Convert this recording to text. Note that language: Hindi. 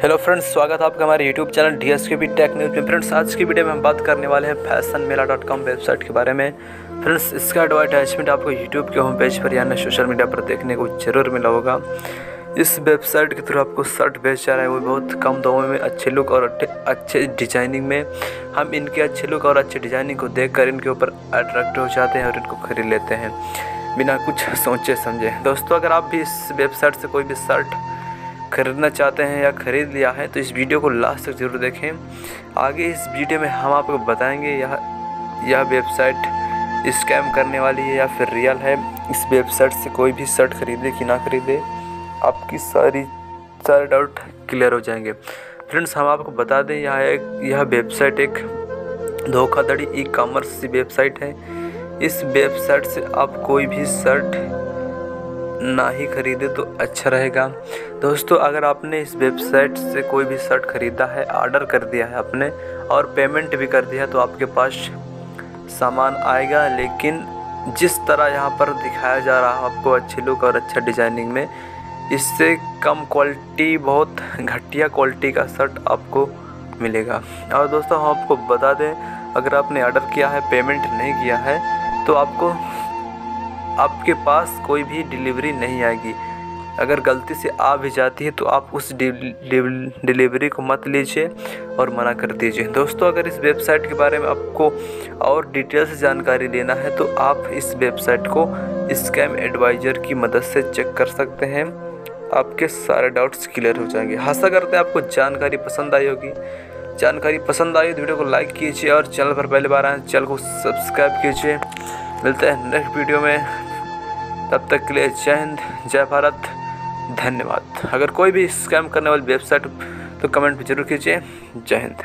हेलो फ्रेंड्स स्वागत है आपका हमारे YouTube channel D S K B tech news में। फ्रेंड्स आज की वीडियो में हम बात करने वाले हैं fashion Mela dot com website के बारे में। फ्रेंड्स इसका एडो अटैचमेंट आपको यूट्यूब के होम पेज पर या सोशल मीडिया पर देखने को ज़रूर मिला होगा। इस वेबसाइट के थ्रू आपको शर्ट बेच जा रहा है, वो बहुत कम दामों में, अच्छे लुक और अच्छे डिज़ाइनिंग में। हम इनके अच्छे लुक और अच्छे डिज़ाइनिंग को देखकर इनके ऊपर अट्रैक्ट हो जाते हैं और इनको खरीद लेते हैं, बिना कुछ सोचे समझे। दोस्तों, अगर आप भी इस वेबसाइट से कोई भी शर्ट खरीदना चाहते हैं या ख़रीद लिया है तो इस वीडियो को लास्ट तक ज़रूर देखें। आगे इस वीडियो में हम आपको बताएँगे यह यह वेबसाइट स्कैम करने वाली है या फिर रियल है। इस वेबसाइट से कोई भी शर्ट खरीदे कि ना खरीदे, आपकी सारी, सारे डाउट क्लियर हो जाएँगे। फ्रेंड्स, हम आपको बता दें, यह एक, यह वेबसाइट एक धोखाधड़ी ई कॉमर्स वेबसाइट है। इस वेबसाइट से आप कोई भी शर्ट ना ही ख़रीदे तो अच्छा रहेगा। दोस्तों, अगर आपने इस वेबसाइट से कोई भी शर्ट ख़रीदा है, ऑर्डर कर दिया है आपने और पेमेंट भी कर दिया तो आपके पास सामान आएगा। लेकिन जिस तरह यहाँ पर दिखाया जा रहा है आपको अच्छी लुक और अच्छा डिज़ाइनिंग में, इससे कम क्वालिटी, बहुत घटिया क्वालिटी का शर्ट आपको मिलेगा। और दोस्तों, हम आपको बता दें, अगर आपने ऑर्डर किया है, पेमेंट नहीं किया है तो आपको आपके पास कोई भी डिलीवरी नहीं आएगी। अगर गलती से आ भी जाती है तो आप उस डिलीवरी को मत लीजिए और मना कर दीजिए। दोस्तों, अगर इस वेबसाइट के बारे में आपको और डिटेल से जानकारी लेना है तो आप इस वेबसाइट को स्कैम एडवाइज़र की मदद से चेक कर सकते हैं। आपके सारे डाउट्स क्लियर हो जाएँगे। आशा करते हैं आपको जानकारी पसंद आई होगी। जानकारी पसंद आई तो वीडियो को लाइक कीजिए और चैनल पर पहले बार आए चैनल को सब्सक्राइब कीजिए। मिलते हैं नेक्स्ट वीडियो में। तब तक के लिए जय हिंद, जय भारत, धन्यवाद। अगर कोई भी स्कैम करने वाली वेबसाइट तो कमेंट भी ज़रूर कीजिए। जय हिंद।